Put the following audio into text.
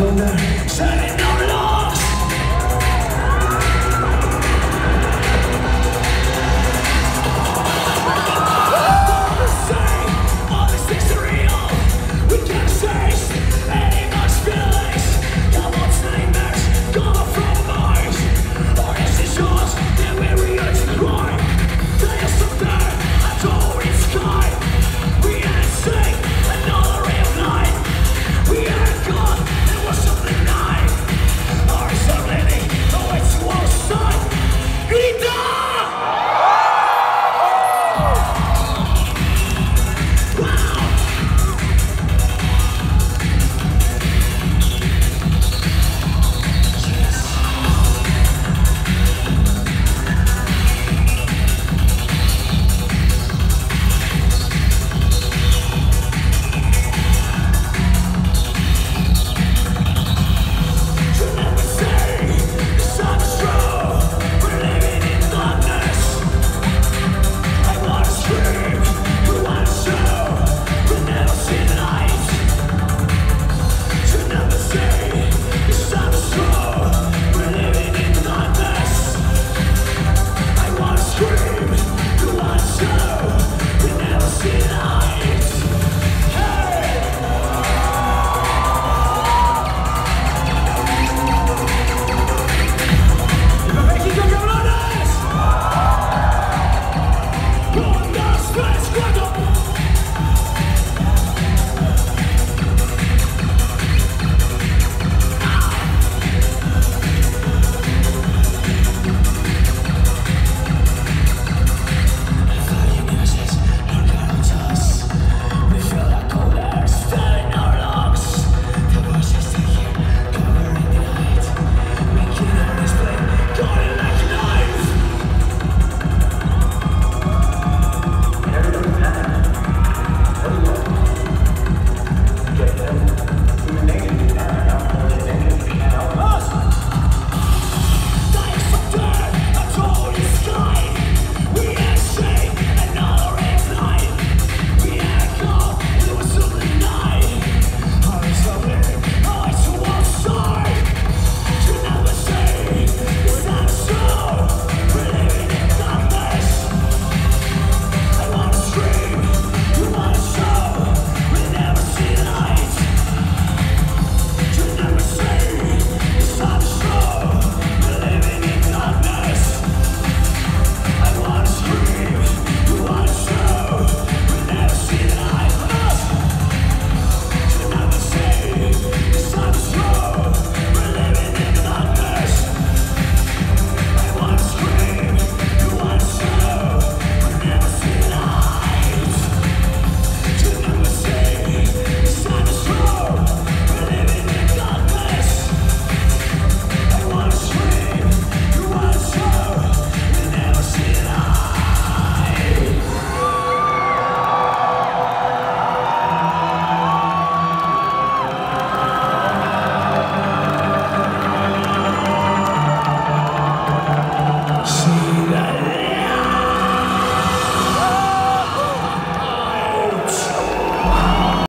corner. Shine